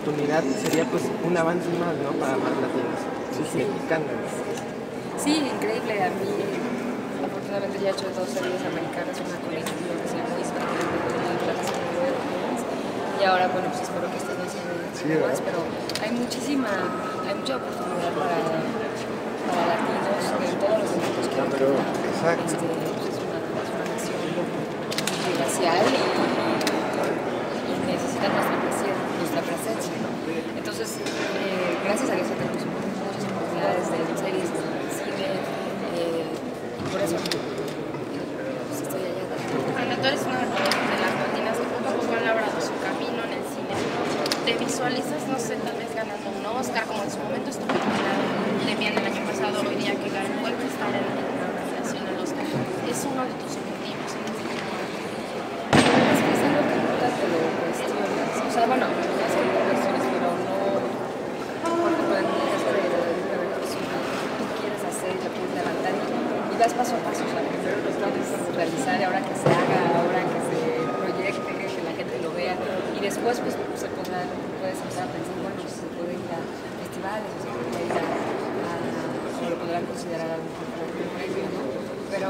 oportunidad sería pues un avance más, ¿no? Para más latinos, sí, mexicanos. Sí, increíble. A mí, afortunadamente, ya he hecho dos series americanas, una con el que se llama y ahora, bueno, pues espero que este no se sí, más, pero hay muchísima, hay mucha oportunidad para, para latinos en todos los eventos que hay. Exacto. Este, pues es, una, es una nación multiracial y, y necesita nuestra presencia, nuestra presencia ¿no? Entonces, eh, gracias a Dios tenemos muchas oportunidades de series, de cine, eh, por eso pues estoy allá. Bueno, tú eres una de las latinas que poco a poco han labrado su camino en el cine. ¿Te visualizas, no sé, tal vez ganando un Oscar, como en su momento estuvo nominado Demian el año pasado, hoy día que vuelve a estar en la nominación al Oscar? ¿Es uno de tus objetivos en el cine? Es que es algo que nunca te lo cuestionas. O sea, bueno, no es que te cuestiones, pero no. Porque pueden hacer de la persona tú quieres hacer y lo quieres levantar y, vas paso a paso. Primero lo puedes realizar y ahora que se haga, ahora que se proyecte, que la gente lo vea. Y después, pues, se podrá, puedes empezar a pensar, bueno, si se puede ir a festivales, o se puede ir a, a o lo podrán considerar algún premio, ¿no? Pero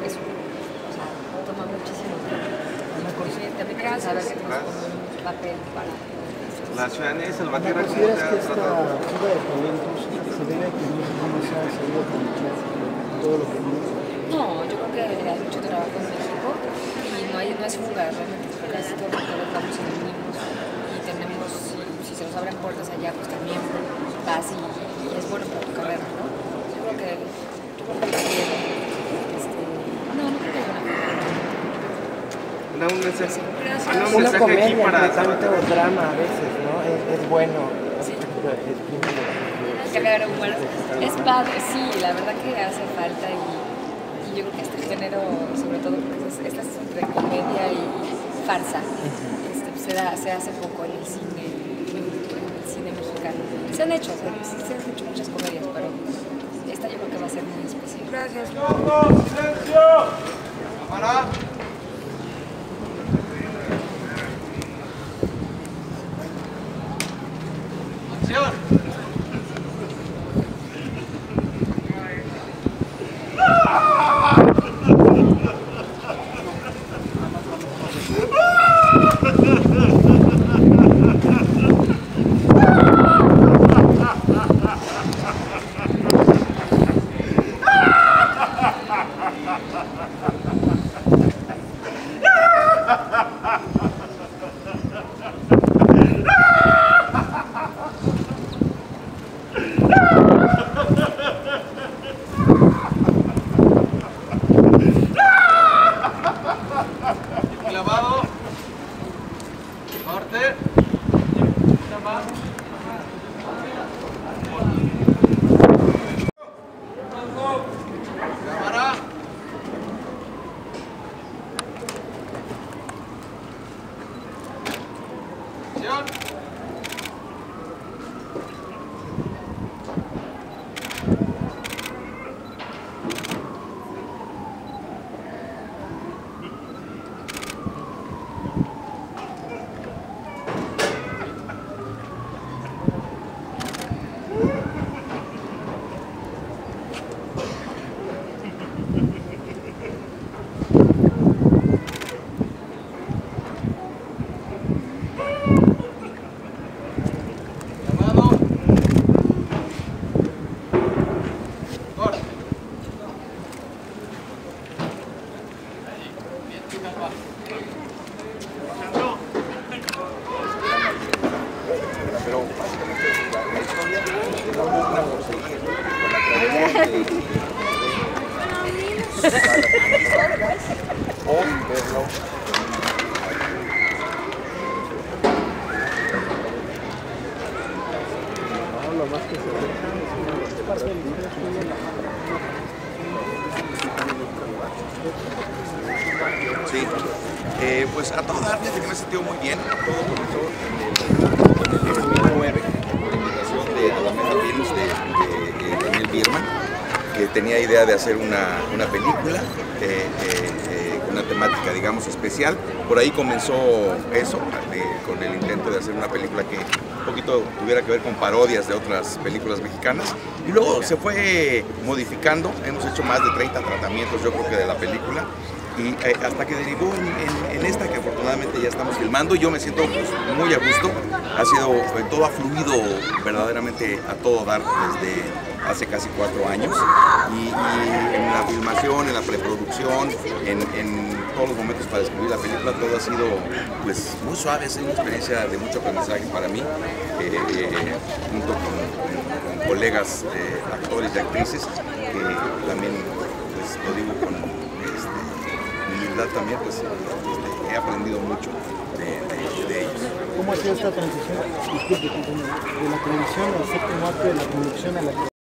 eso, o sea, toma muchísimo tiempo. También tienes que saber que tienes un papel para... La ciudadanía salvatierra, ¿cómo te ¿Consideras que esta fuga de talentos se debe a que no se ha sabido aprovechar todo lo que? No, yo creo que hay mucho trabajo en México y no, hay, no es fuga, realmente casi todos vamos en el mismo y tenemos, si, si se nos abren puertas allá, pues también vas y, y es bueno para tu carrera, ¿no? Yo creo que, yo creo que bien, este, no, no creo que haya una. Da un mensaje, Gracias. manda un Una mensaje aquí comedia, para no tanto Salvatierra. drama a veces, ¿no? Es, es bueno. Es padre, sí, la verdad que hace falta y, y yo creo que este género, sobre todo porque es, esta es entre comedia y farsa, este, se, da, se hace poco en el cine, en el cine mexicano. Se han hecho, se, se han hecho muchas comedias, pero esta yo creo que va a ser muy especial. Gracias. Clavado. Yep. Sí, eh, pues a todo dar, que me he sentido muy bien, todo en el, en el 2009, por invitación de Alameda Films de, de, de Daniel Bierman, que tenía idea de hacer una, una película, eh, eh, eh, una temática, digamos, especial. Por ahí comenzó eso, con el intento de hacer una película que un poquito tuviera que ver con parodias de otras películas mexicanas. Y luego se fue modificando, hemos hecho más de 30 tratamientos, yo creo que de la película. Y eh, hasta que derivó en, esta que afortunadamente ya estamos filmando, yo me siento pues, muy a gusto. Ha sido, todo ha fluido verdaderamente a todo dar desde hace casi cuatro años. Y, en la filmación, en la preproducción, en, todos los momentos para escribir la película, todo ha sido pues, muy suave, ha sido una experiencia de mucho aprendizaje para mí, eh, eh, junto con, colegas actores y actrices, que también pues, lo digo con también, pues este, he aprendido mucho de, ellos. ¿Cómo ha sido esta transición, disculpe, de la televisión al séptimo arte, de la conducción a la